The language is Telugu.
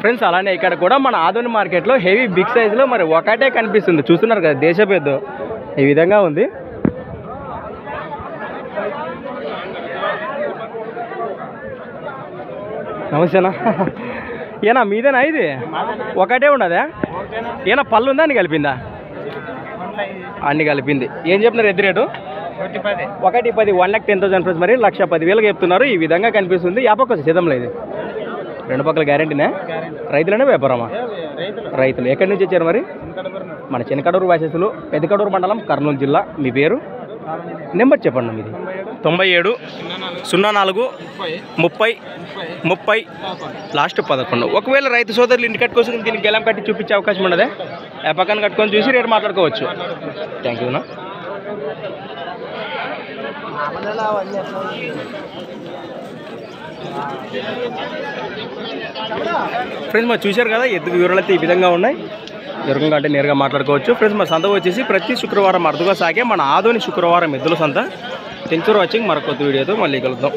ఫ్రెండ్స్ అలానే ఇక్కడ కూడా మన ఆధుని మార్కెట్లో హెవీ బిగ్ సైజులో మరి ఒకటే కనిపిస్తుంది. చూస్తున్నారు కదా దేశ పెద్ద ఈ విధంగా ఉంది. నమస్తేనా? ఏనా మీదేనా ఇది? ఒకటే ఉండదా ఏనా పళ్ళు ఉందా అన్ని కలిపిందా? అన్ని కలిపింది. ఏం చెప్తున్నారు ఎద్దు రేటు? ఒకటి పది. One lakh ten thousand friends మరి లక్ష పదివేలకు చెప్తున్నారు. ఈ విధంగా కనిపిస్తుంది. యాపక్క సిద్ధంలో ఇది. రెండు పక్కల గ్యారంటీనే రైతులనే వ్యాపారమా? రైతులు. ఎక్కడి నుంచి వచ్చారు మరి? మన చిన్నకడూరు వాసెస్లు పెద్దకడూరు మండలం కర్నూలు జిల్లా. మీ పేరు? నెంబర్ చెప్పండి మీది తొంభై ఏడు సున్నా నాలుగు ముప్పై ముప్పై లాస్ట్ పదకొండు. ఒకవేళ రైతు సోదరులు ఇంటి కట్టుకోసం దీనికి గెలం కట్టి చూపించే అవకాశం ఉండదా ఆ పక్కన కట్టుకొని చూసి రేటు మాట్లాడుకోవచ్చు. థ్యాంక్ యూనా ఫ్రెండ్స్ మరి చూశారు కదా ఎద్దు వివరాలు అయితే ఈ విధంగా ఉన్నాయి. ఎరుగంగా అంటే నేరుగా మాట్లాడుకోవచ్చు. ఫ్రెండ్స్ మన సంత వచ్చేసి ప్రతి శుక్రవారం అరుదుగా సాగే మన ఆదోని శుక్రవారం ఎద్దుల సంత. థ్యాంక్స్ ఫర్ వాచింగ్ మరొక వీడియోతో మళ్ళీ కలుద్దాం.